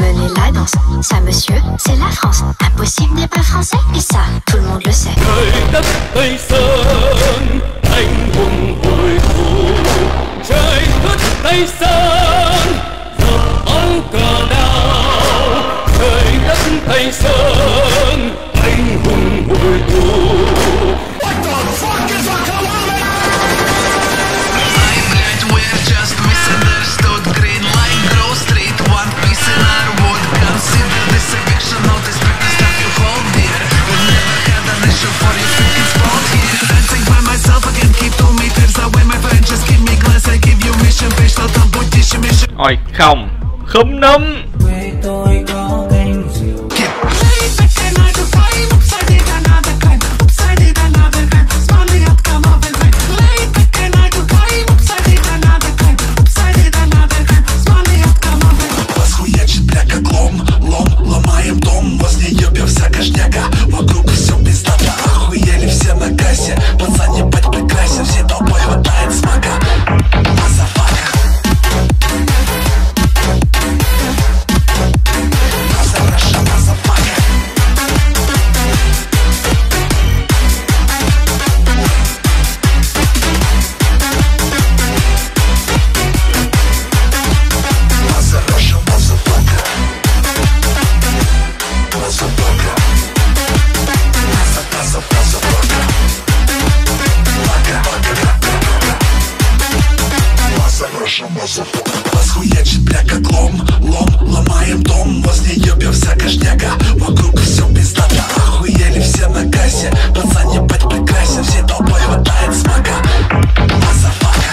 me les la danse. Ça, monsieur, c'est la France. Impossible n'est pas français, et ça, tout le monde le sait. Tây Sơn anh hùng hội tụ Ôi không. Khúm nấm наша мазафака Вас бля, как лом.